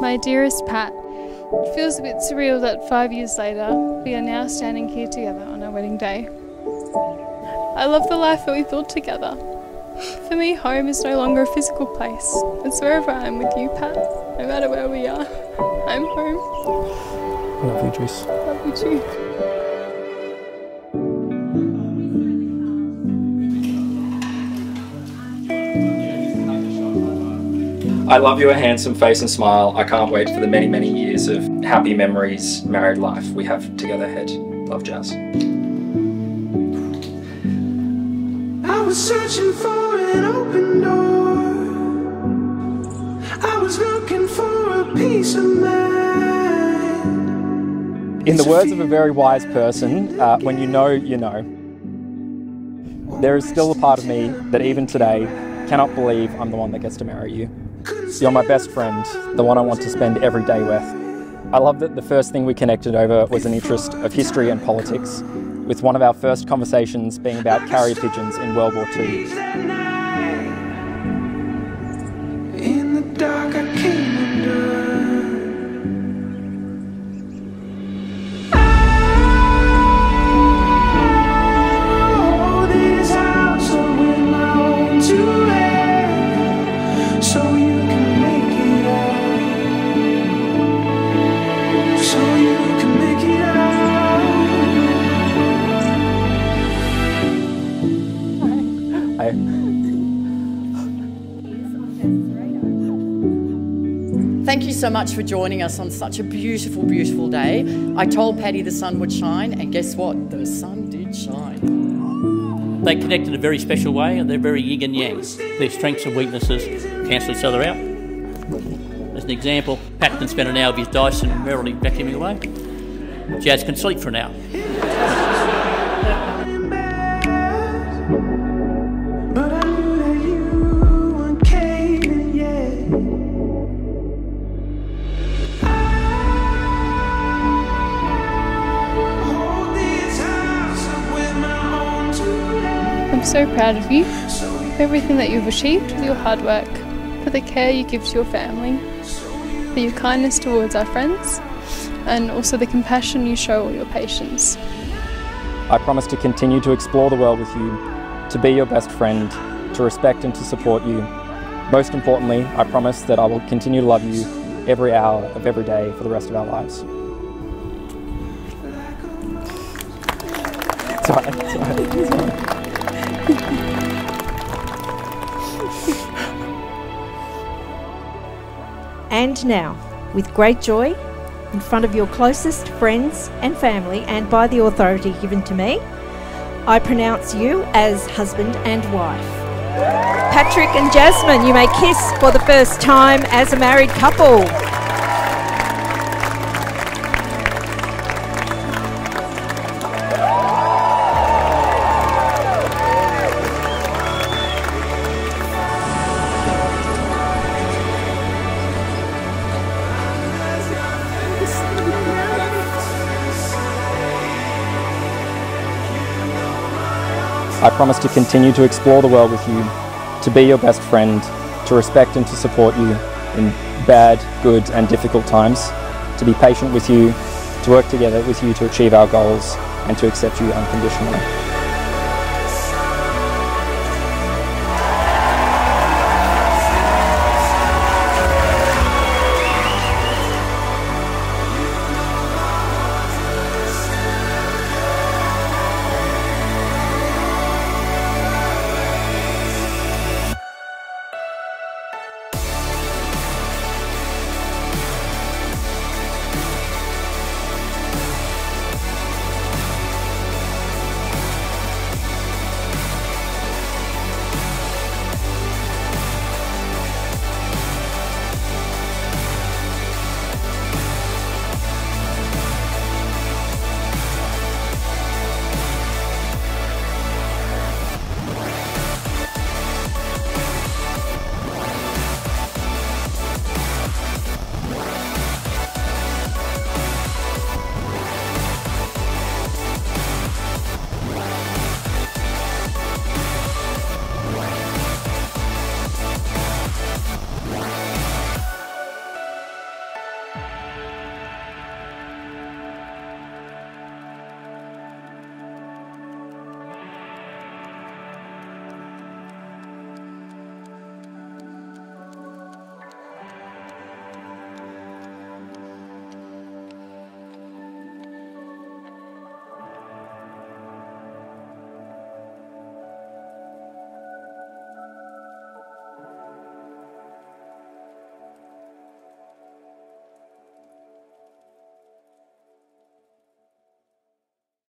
My dearest Pat, it feels a bit surreal that five years later we are now standing here together on our wedding day. I love the life that we built together. For me, home is no longer a physical place. It's wherever I am with you, Pat. No matter where we are, I'm home. I love you, Joyce. Love you too. I love your handsome face and smile. I can't wait for the many, many years of happy memories, married life we have together ahead. Love, Jas. I was searching for an open door. I was looking for a peace of mind. In the words of a very wise person, uh, when you know, you know. There is still a part of me that even today cannot believe I'm the one that gets to marry you. You're my best friend, the one I want to spend every day with. I love that the first thing we connected over was an interest of history and politics, with one of our first conversations being about carrier pigeons in World War II. Thank you so much for joining us on such a beautiful, beautiful day. I told Paddy the sun would shine, and guess what? The sun did shine. They connect in a very special way and they're very yin and yang. Their strengths and weaknesses cancel each other out. As an example, Pat can spend an hour with his Dyson merrily vacuuming away. Jas can sleep for an hour. So proud of you, for everything that you've achieved with your hard work, for the care you give to your family, for your kindness towards our friends, and also the compassion you show all your patients. I promise to continue to explore the world with you, to be your best friend, to respect and to support you. Most importantly, I promise that I will continue to love you every hour of every day for the rest of our lives. Right. And now, with great joy, in front of your closest friends and family, and by the authority given to me, I pronounce you as husband and wife. Patrick and Jasmine, you may kiss for the first time as a married couple. I promise to continue to explore the world with you, to be your best friend, to respect and to support you in bad, good, and difficult times, to be patient with you, to work together with you to achieve our goals, and to accept you unconditionally.